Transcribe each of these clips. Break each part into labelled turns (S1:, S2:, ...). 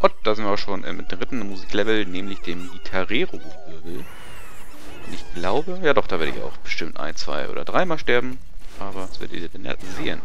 S1: Und da sind wir auch schon im dritten Musiklevel, nämlich dem Gitarrero-Wirbel. Und ich glaube, ja doch, da werde ich auch bestimmt ein, zwei oder dreimal sterben. Aber das werdet ihr dann sehen.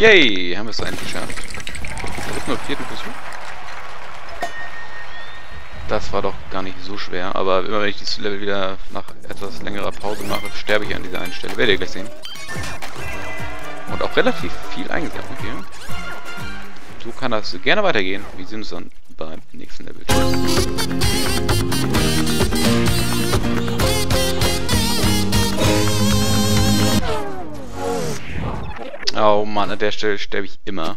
S1: Yay, haben wir es endlich geschafft. Das ist nur vierten Versuch. Das war doch gar nicht so schwer, aber immer wenn ich dieses Level wieder nach etwas längerer Pause mache, sterbe ich an dieser einen Stelle. Werdet ihr gleich sehen. Und auch relativ viel eingesammelt hier. So kann das gerne weitergehen. Wir sehen uns dann beim nächsten Level. Tschüss. Oh Mann, an der Stelle sterbe ich immer.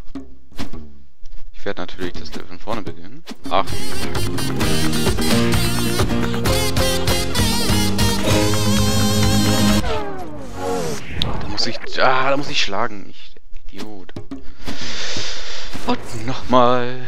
S1: Ich werde natürlich das Level von vorne beginnen. Ach. Da muss ich... Ah, da muss ich schlagen. Ich Idiot. Und nochmal.